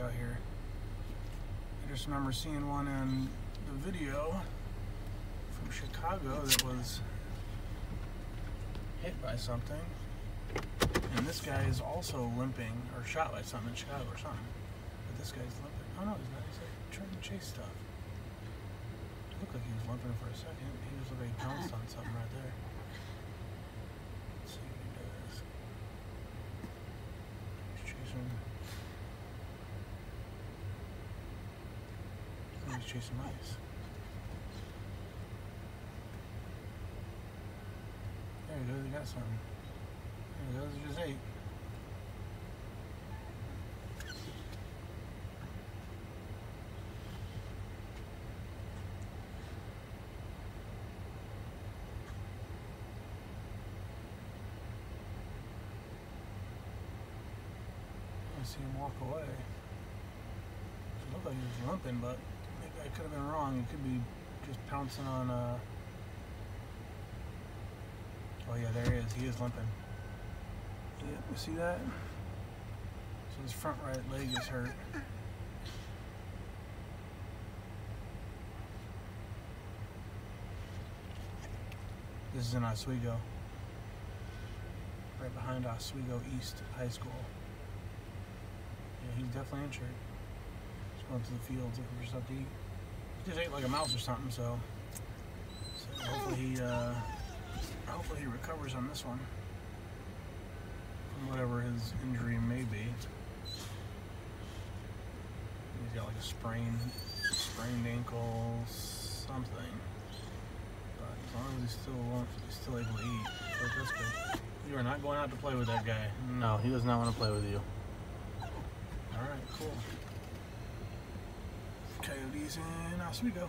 out here. I just remember seeing one in the video from Chicago that was hit by something. And this guy is also limping, or shot by something in Chicago or something. But this guy's limping. Oh no, he's not. He's like trying to chase stuff. Looked like he was limping for a second. He was like he pounced on something right there. Let's see what he does. He's chasing. Oh, he's chasing mice. There he goes. He got something. There he goes. He just ate. I see him walk away. It looked like he was limping, but I could have been wrong. He could be just pouncing on. Uh... Oh yeah, there he is. He is limping. Yeah, you see that? So his front right leg is hurt. This is in Oswego. Right behind Oswego East High School. Yeah, he's definitely injured. He's going to the fields looking for something to eat. He just ate like a mouse or something, so, so hopefully he uh, hopefully he recovers on this one. From whatever his injury may be. He's got like a sprained sprained ankle, something. But as long as he's still he's still able to eat, so that's good. You are not going out to play with that guy. No, he does not want to play with you. All right, cool. Coyotes in Oswego.